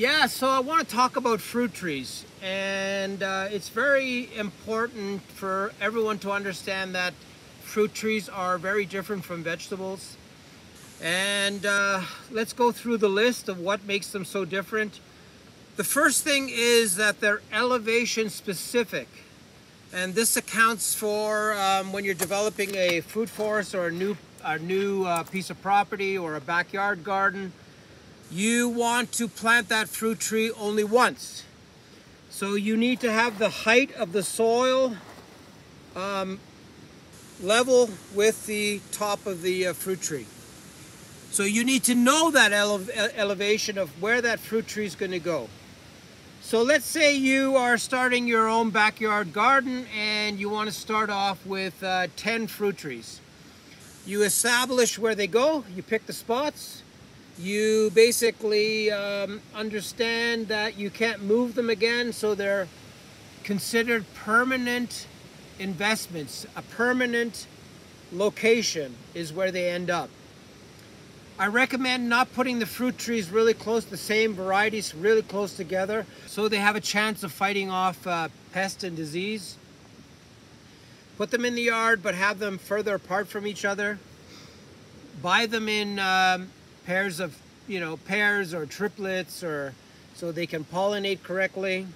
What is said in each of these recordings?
Yeah, so I want to talk about fruit trees. And uh, it's very important for everyone to understand that fruit trees are very different from vegetables. And uh, let's go through the list of what makes them so different. The first thing is that they're elevation specific. And this accounts for um, when you're developing a fruit forest or a new, a new uh, piece of property or a backyard garden you want to plant that fruit tree only once. So you need to have the height of the soil um, level with the top of the uh, fruit tree. So you need to know that ele elevation of where that fruit tree is going to go. So let's say you are starting your own backyard garden and you want to start off with uh, 10 fruit trees. You establish where they go, you pick the spots, you basically um, understand that you can't move them again, so they're considered permanent investments. A permanent location is where they end up. I recommend not putting the fruit trees really close, the same varieties really close together, so they have a chance of fighting off uh, pest and disease. Put them in the yard, but have them further apart from each other. Buy them in um, pairs of, you know, pairs or triplets or so they can pollinate correctly.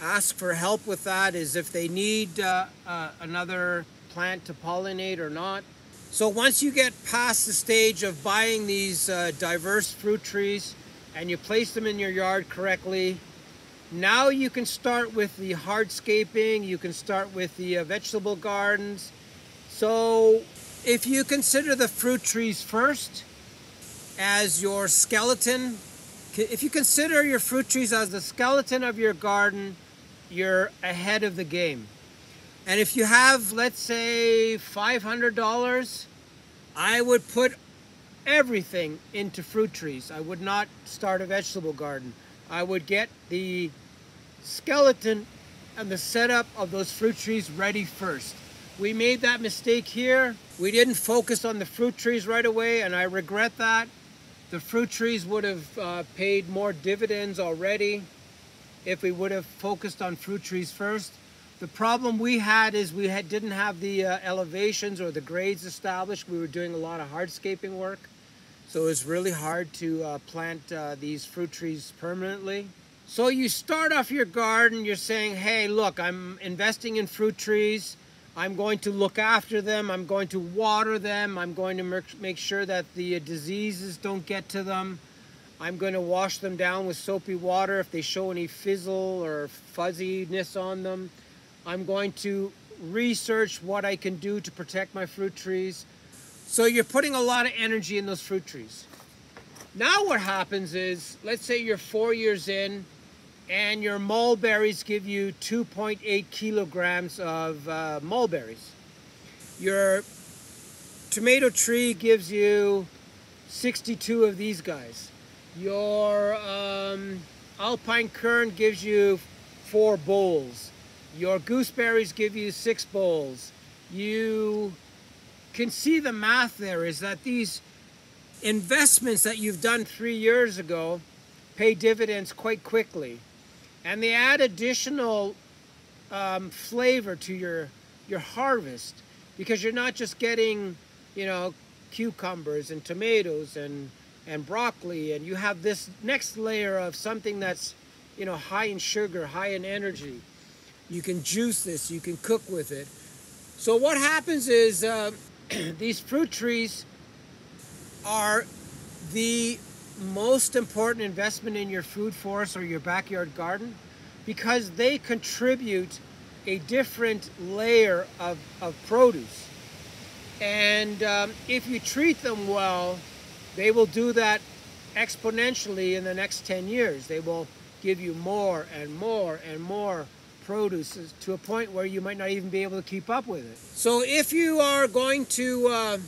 Ask for help with that is if they need uh, uh, another plant to pollinate or not. So once you get past the stage of buying these uh, diverse fruit trees and you place them in your yard correctly, now you can start with the hardscaping, you can start with the uh, vegetable gardens. So if you consider the fruit trees first, as your skeleton. If you consider your fruit trees as the skeleton of your garden, you're ahead of the game. And if you have, let's say, $500, I would put everything into fruit trees. I would not start a vegetable garden. I would get the skeleton and the setup of those fruit trees ready first. We made that mistake here. We didn't focus on the fruit trees right away, and I regret that. The fruit trees would have uh, paid more dividends already if we would have focused on fruit trees first. The problem we had is we had, didn't have the uh, elevations or the grades established. We were doing a lot of hardscaping work. So it was really hard to uh, plant uh, these fruit trees permanently. So you start off your garden, you're saying, hey, look, I'm investing in fruit trees. I'm going to look after them. I'm going to water them. I'm going to make sure that the diseases don't get to them. I'm going to wash them down with soapy water if they show any fizzle or fuzziness on them. I'm going to research what I can do to protect my fruit trees. So you're putting a lot of energy in those fruit trees. Now what happens is, let's say you're four years in and your mulberries give you 2.8 kilograms of uh, mulberries. Your tomato tree gives you 62 of these guys. Your um, alpine kern gives you four bowls. Your gooseberries give you six bowls. You can see the math there is that these investments that you've done three years ago pay dividends quite quickly and they add additional um, flavor to your your harvest because you're not just getting you know cucumbers and tomatoes and and broccoli and you have this next layer of something that's you know high in sugar high in energy you can juice this you can cook with it so what happens is uh, these fruit trees are the most important investment in your food forest or your backyard garden because they contribute a different layer of, of produce. And um, if you treat them well, they will do that exponentially in the next 10 years. They will give you more and more and more produce to a point where you might not even be able to keep up with it. So if you are going to uh,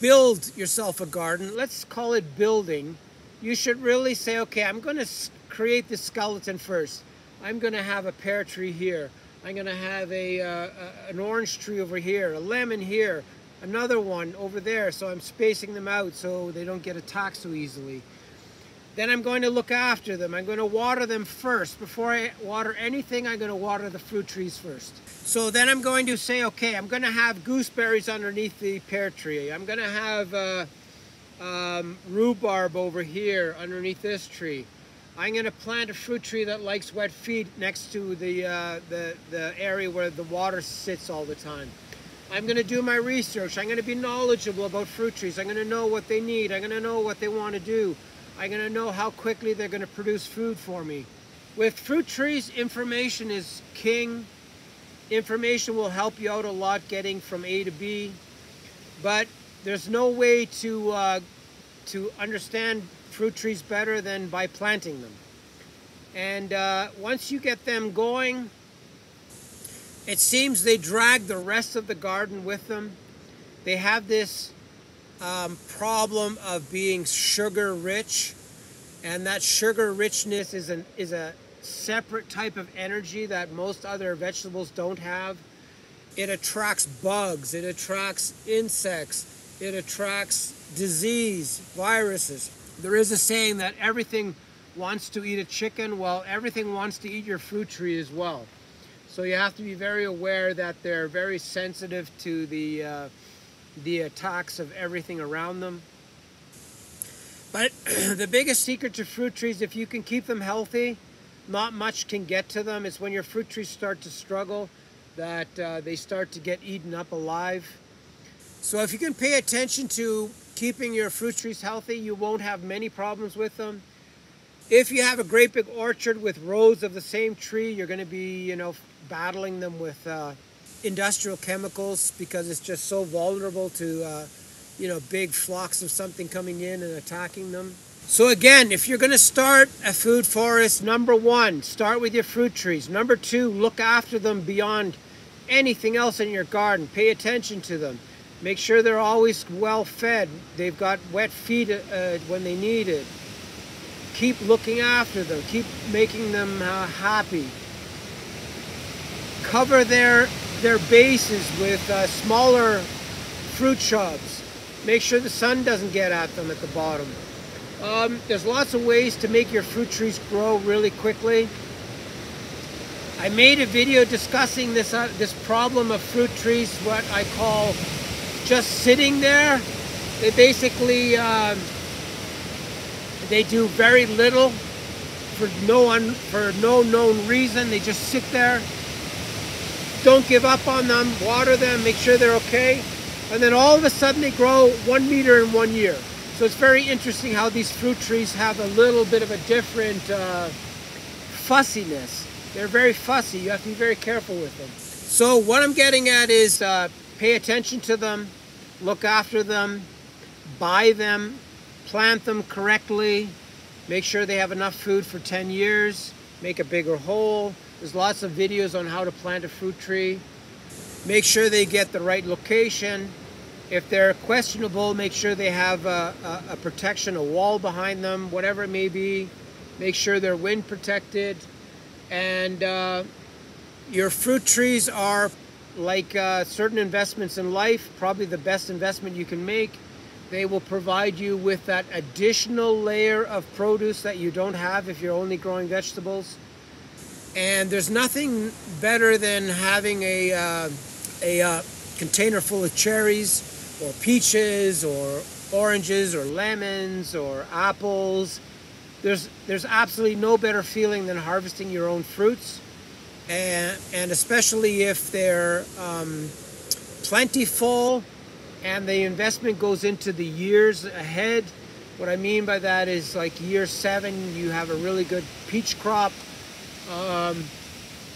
build yourself a garden, let's call it building, you should really say, okay, I'm going to create the skeleton first. I'm going to have a pear tree here. I'm going to have a, uh, an orange tree over here, a lemon here, another one over there. So I'm spacing them out so they don't get attacked so easily. Then I'm going to look after them. I'm going to water them first. Before I water anything, I'm going to water the fruit trees first. So then I'm going to say, okay, I'm going to have gooseberries underneath the pear tree. I'm going to have uh, um, rhubarb over here underneath this tree. I'm going to plant a fruit tree that likes wet feet next to the, uh, the, the area where the water sits all the time. I'm going to do my research. I'm going to be knowledgeable about fruit trees. I'm going to know what they need. I'm going to know what they want to do. I'm going to know how quickly they're going to produce food for me. With fruit trees, information is king. Information will help you out a lot getting from A to B. But there's no way to, uh, to understand fruit trees better than by planting them. And uh, once you get them going, it seems they drag the rest of the garden with them. They have this um, problem of being sugar rich, and that sugar richness is an is a separate type of energy that most other vegetables don't have. It attracts bugs, it attracts insects, it attracts disease, viruses. There is a saying that everything wants to eat a chicken, well, everything wants to eat your fruit tree as well. So you have to be very aware that they're very sensitive to the uh, the attacks of everything around them. But the biggest secret to fruit trees, if you can keep them healthy, not much can get to them. It's when your fruit trees start to struggle that uh, they start to get eaten up alive. So if you can pay attention to keeping your fruit trees healthy, you won't have many problems with them. If you have a great big orchard with rows of the same tree, you're going to be, you know, battling them with uh, industrial chemicals because it's just so vulnerable to, uh, you know, big flocks of something coming in and attacking them. So again, if you're going to start a food forest, number one, start with your fruit trees. Number two, look after them beyond anything else in your garden. Pay attention to them. Make sure they're always well fed. They've got wet feet uh, when they need it. Keep looking after them. Keep making them uh, happy. Cover their their bases with uh, smaller fruit shrubs. Make sure the sun doesn't get at them at the bottom. Um, there's lots of ways to make your fruit trees grow really quickly. I made a video discussing this uh, this problem of fruit trees, what I call just sitting there. They basically um, they do very little for no un, for no known reason. They just sit there don't give up on them, water them, make sure they're okay. And then all of a sudden they grow one meter in one year. So it's very interesting how these fruit trees have a little bit of a different uh, fussiness. They're very fussy. You have to be very careful with them. So what I'm getting at is uh, pay attention to them, look after them, buy them, plant them correctly, make sure they have enough food for 10 years, make a bigger hole, there's lots of videos on how to plant a fruit tree. Make sure they get the right location. If they're questionable, make sure they have a, a, a protection, a wall behind them, whatever it may be. Make sure they're wind protected. And uh, your fruit trees are like uh, certain investments in life, probably the best investment you can make. They will provide you with that additional layer of produce that you don't have if you're only growing vegetables. And there's nothing better than having a, uh, a uh, container full of cherries or peaches or oranges or lemons or apples. There's, there's absolutely no better feeling than harvesting your own fruits. And, and especially if they're um, plentiful and the investment goes into the years ahead. What I mean by that is like year seven, you have a really good peach crop um,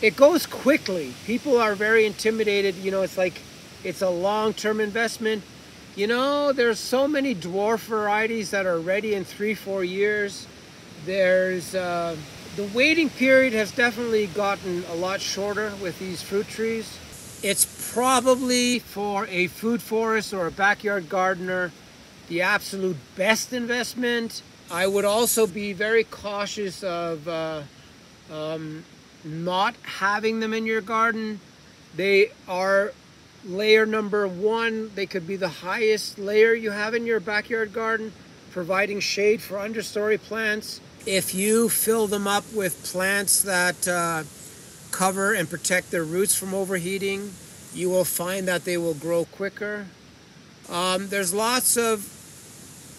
it goes quickly. People are very intimidated. You know, it's like it's a long-term investment. You know, there's so many dwarf varieties that are ready in three, four years. There's uh, the waiting period has definitely gotten a lot shorter with these fruit trees. It's probably for a food forest or a backyard gardener the absolute best investment. I would also be very cautious of uh, um, not having them in your garden. They are layer number one. They could be the highest layer you have in your backyard garden, providing shade for understory plants. If you fill them up with plants that uh, cover and protect their roots from overheating, you will find that they will grow quicker. Um, there's lots of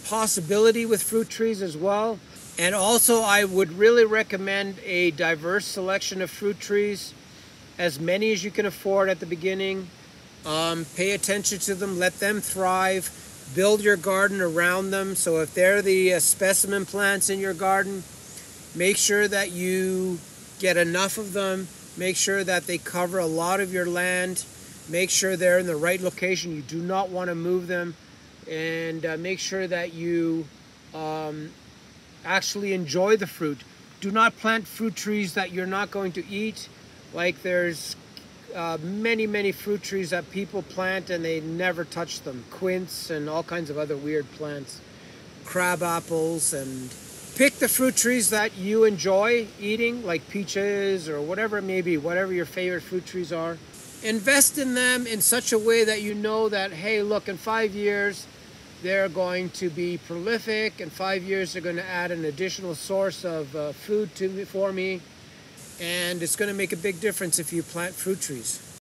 possibility with fruit trees as well. And also, I would really recommend a diverse selection of fruit trees, as many as you can afford at the beginning. Um, pay attention to them, let them thrive, build your garden around them. So, if they're the uh, specimen plants in your garden, make sure that you get enough of them, make sure that they cover a lot of your land, make sure they're in the right location. You do not want to move them, and uh, make sure that you um, actually enjoy the fruit. Do not plant fruit trees that you're not going to eat. Like there's uh, many, many fruit trees that people plant and they never touch them. Quince and all kinds of other weird plants. Crab apples and pick the fruit trees that you enjoy eating, like peaches or whatever it may be, whatever your favorite fruit trees are. Invest in them in such a way that you know that, hey, look, in five years, they're going to be prolific. In five years, they're going to add an additional source of uh, food to me, for me. And it's going to make a big difference if you plant fruit trees.